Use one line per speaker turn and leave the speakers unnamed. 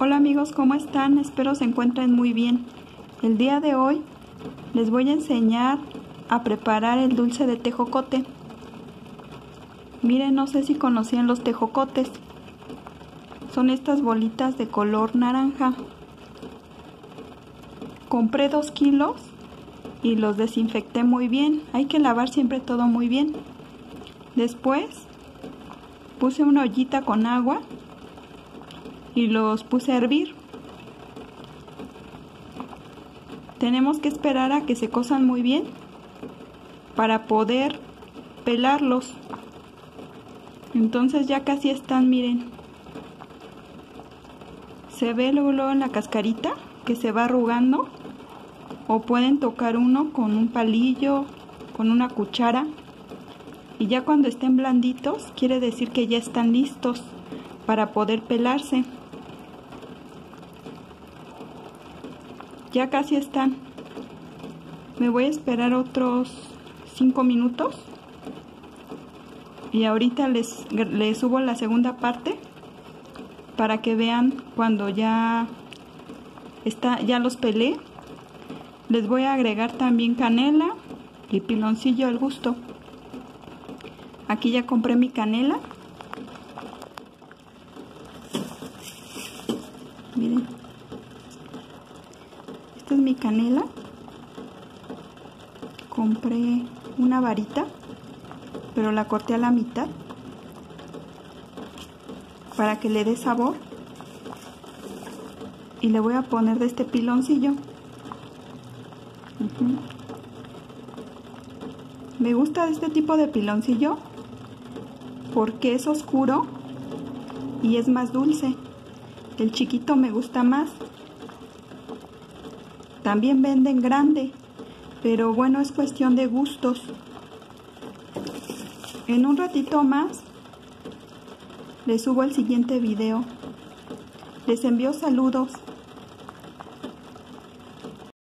Hola amigos, ¿cómo están? Espero se encuentren muy bien. El día de hoy les voy a enseñar a preparar el dulce de tejocote. Miren, no sé si conocían los tejocotes. Son estas bolitas de color naranja. Compré dos kilos y los desinfecté muy bien. Hay que lavar siempre todo muy bien. Después puse una ollita con agua y los puse a hervir. Tenemos que esperar a que se cosan muy bien para poder pelarlos. Entonces ya casi están, miren. Se ve luego, luego en la cascarita que se va arrugando. O pueden tocar uno con un palillo, con una cuchara. Y ya cuando estén blanditos, quiere decir que ya están listos para poder pelarse. Ya casi están. Me voy a esperar otros 5 minutos. Y ahorita les, les subo la segunda parte para que vean cuando ya está ya los pelé. Les voy a agregar también canela y piloncillo al gusto. Aquí ya compré mi canela. Miren. Esta es mi canela. Compré una varita, pero la corté a la mitad para que le dé sabor. Y le voy a poner de este piloncillo. Me gusta este tipo de piloncillo porque es oscuro y es más dulce. El chiquito me gusta más. También venden grande, pero bueno, es cuestión de gustos. En un ratito más les subo el siguiente video. Les envío saludos.